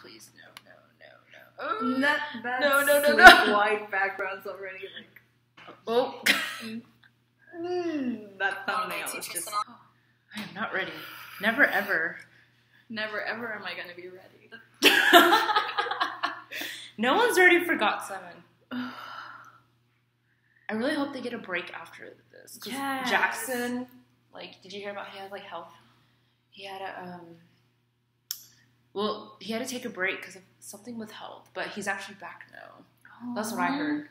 please, no, no, no, no. That, that's No, no, no, no. white backgrounds already. Like, Oh, mm, that thumbnail is just. I am not ready. Never ever. Never ever am I gonna be ready. no one's ready for Got Seven. I really hope they get a break after this. 'cause Yes. Jackson, like, did you hear about he had like health? He had a um. Well, he had to take a break because of something with health, but he's actually back now. That's what I heard.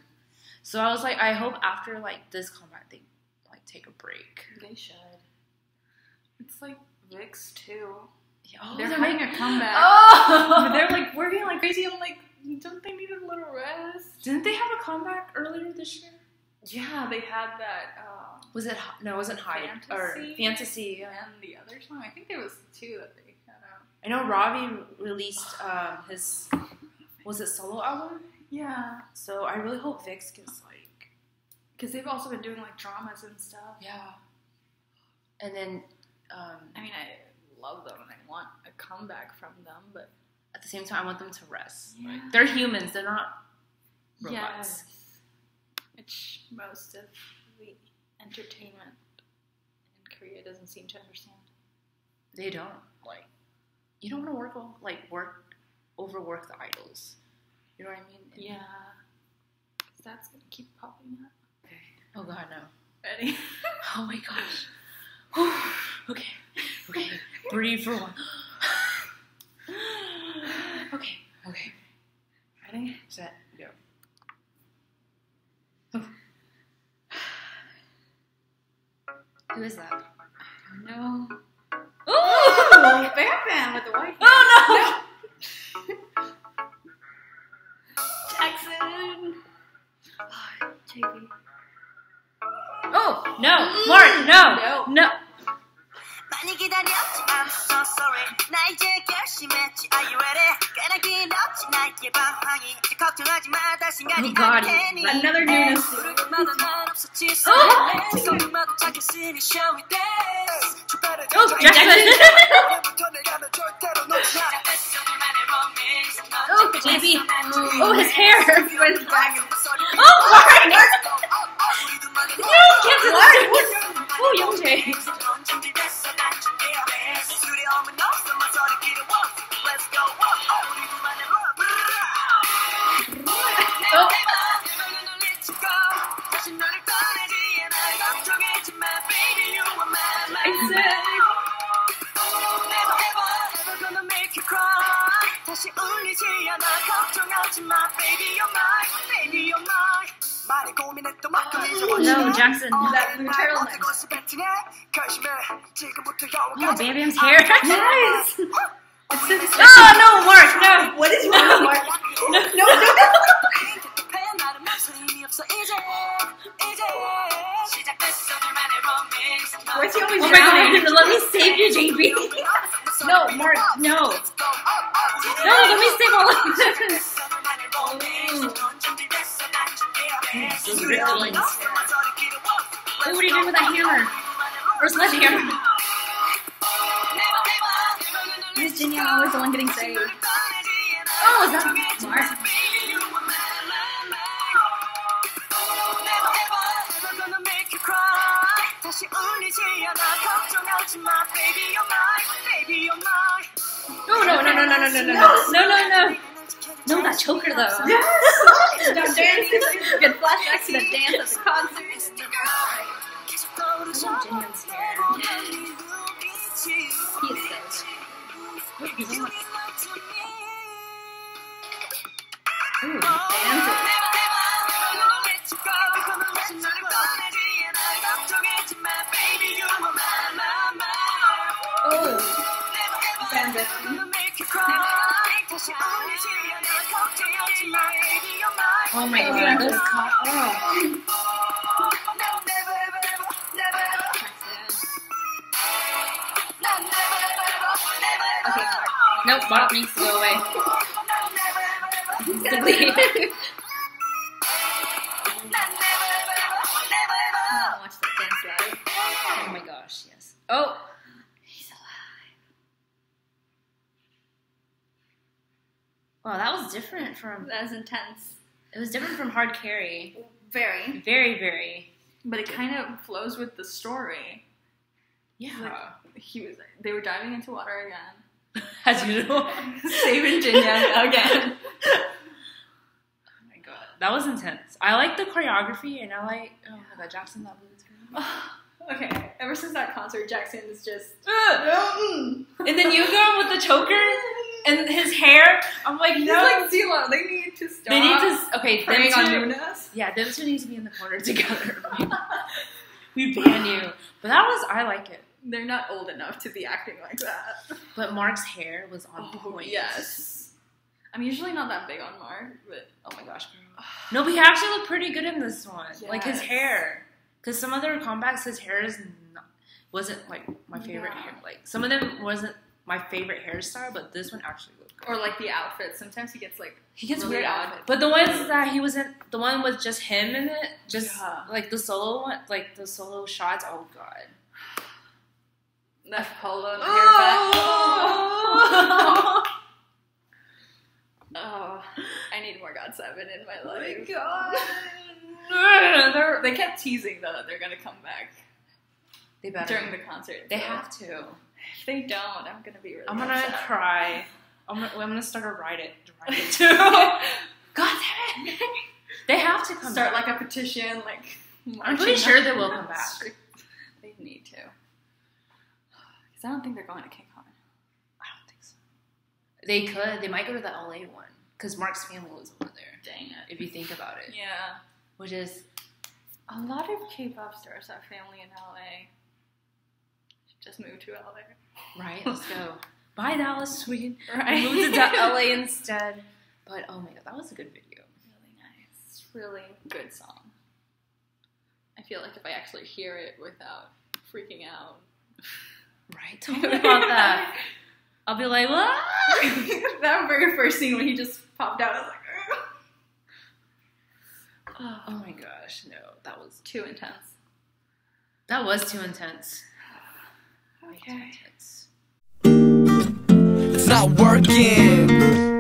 So I was like, I hope after like this comeback they like take a break. They should. It's like VIXX too. Yeah, oh, they're, they're having making- a comeback. Oh, They're like working like crazy. I'm like, don't they need a little rest? Didn't they have a comeback earlier this year? Yeah, they had that. Um, Was it no? It wasn't Hyde or Fantasy? Fantasy? And the other song. I think there was two that they. I know Ravi released um, his was it solo album. Yeah, So I really hope VIXX gets like because they've also been doing like dramas and stuff. yeah, and then um, I mean, I love them and I want a comeback from them, but at the same time I want them to rest. Yeah. Like they're humans. They're not robots. yes, which most of the entertainment in Korea doesn't seem to understand. They don't like. You don't want to work like work overwork the idols. You know what I mean? And- Yeah, that's gonna keep popping up. Okay. Oh God, no. Ready? Oh my gosh. okay. Okay. Breathe for one. okay. Okay. Ready? Set. Go. Oh. Who is that? I don't Ooh! Oh, Bam Bam with the white. hair. Oh Jackson. Oh, JB. no! Oh no! Mark, no! No. No! 많이 기다렸지 I'm so sorry 나 이제 결심했지 Are you ready 끈하기 넣지 나의 방황이 이제 걱정하지 마 다신간이 Oh, God. 테니 Another newness. 부르기마다 난 없었지 Oh! 소리마다 착했으니 shall we dance 출발을 Oh, Jackson. oh, JB. Oh, his hair. oh, Mark. no, Kansas. Oh, oh Young No, Jackson. That blue turtleneck. Oh, Bam Bam's hair. Yes. It's so disgusting. Oh, no, Mark, no! What is wrong with Mark? No, no, no! Where's he always Oh my drowning? god, let me save you, JB. No, Mark, no. No, let me save all of this. rippling. Look what he did with that hammer. Or sledgehammer. Miss Jinyoung always the one getting saved. Oh, is that Mark? No, no, no, no, no, no, no, no, no, no, no, no. No, that choker though. Yes! Don't dance. Good flashbacks to the dance at the concert. Jinyoung's He is so Ooh, dancing. Oh, Bam Bam. Oh my god, those co- oh. Okay. Nope, Mark needs to go away. Wow, that was different from. That was intense. It was different from Hard Carry. Very. Very, very. But it kind of flows with the story. Yeah. He was. They were diving into water again. As usual. Saving Jinyoung again. Oh my god, that was intense. I like the choreography, and I like oh my god, Jackson that was. okay. Ever since that concert, Jackson is just. Mm. and then you go with the choker and his hair. I'm like, no. like Zila. They need to stop. they need to. s- Okay, them preying on. Nunes. Yeah, them two need to be in the corner together. we ban you. But that was I like it. They're not old enough to be acting like that. But Mark's hair was on Oh, point. yes. I'm usually not that big on Mark, but Oh my gosh. No, but he actually looked pretty good in this one. Like his hair, because some other comebacks, his hair is not, wasn't like my favorite Yeah. hair. Like some of them wasn't my favorite hairstyle, but this one actually looked good. or like the outfit. Sometimes he gets like He gets really weird outfits. But the ones that he wasn't, the one with just him in it, just Yeah. like the solo one, like the solo shots. Oh god. that polo and the hair back. Oh, I need more Got Seven in my oh life. They're- They kept teasing though that they're gonna come back they better. during the concert. they so have to. If they don't, I'm gonna be really. I'm gonna upset. cry. I'm gonna, I'm gonna start a write it. Write it too. God damn it! They have to come Start back. like a petition, like. I'm pretty sure they will come back. They need to. Because I don't think they're going to KCON. I don't think so. They could. They might go to the LA one because Mark's family was over there. Dang it. If you think about it, Yeah. which is A lot of K-pop stars have family in LA. Just move to LA. right. Let's go. Bye, Dallas, sweet. Right. Move to LA instead. But oh my god, that was a good video. Really nice. Really good song. I feel like if I actually hear it without freaking out. Right? Tell me about that. I'll be like, what? that very first scene when he just popped out, I was like, "Ugh." Oh my gosh, no, that was too intense. that was too intense. Okay. It's not working.